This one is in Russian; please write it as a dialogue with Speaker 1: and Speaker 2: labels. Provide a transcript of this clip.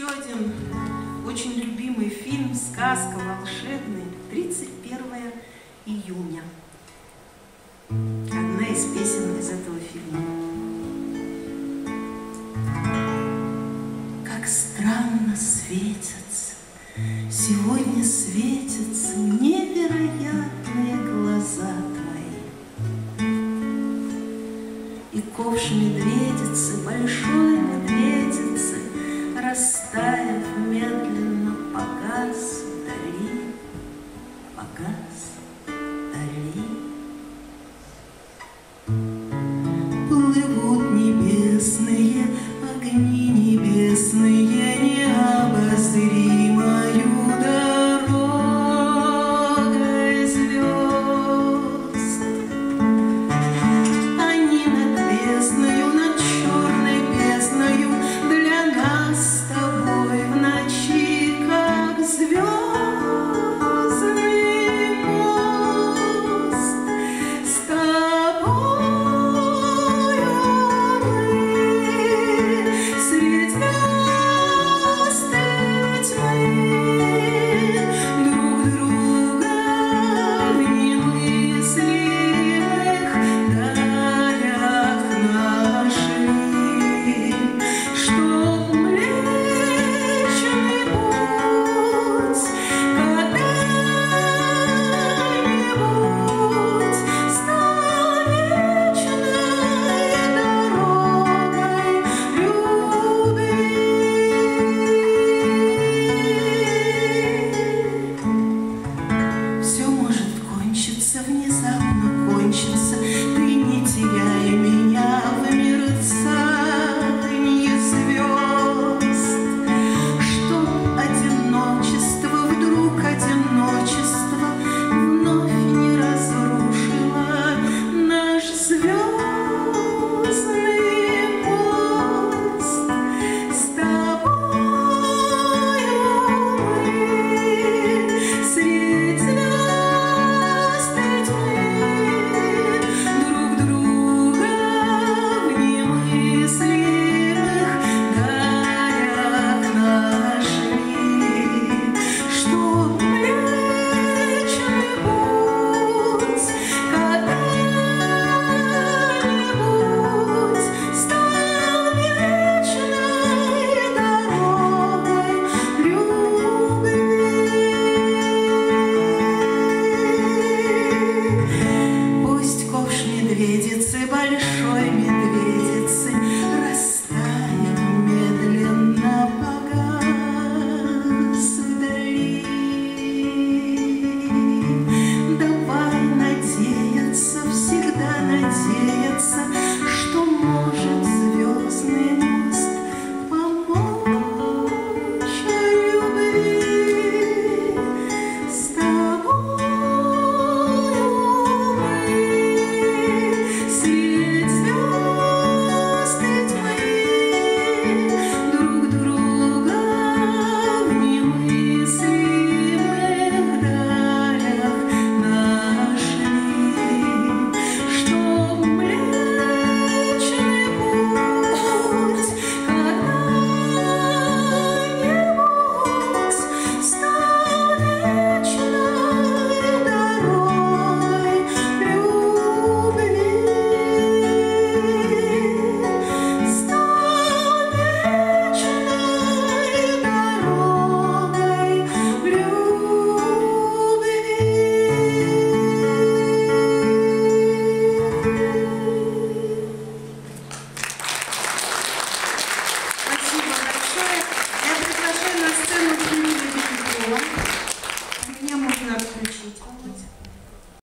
Speaker 1: Еще один очень любимый фильм «Сказка волшебный» 31 июня. Одна из песен из этого фильма. Как странно светятся, сегодня светятся невероятные глаза твои. И ковш медведицы, большой медведицы, растаяв, медленно погас. медведицы большие.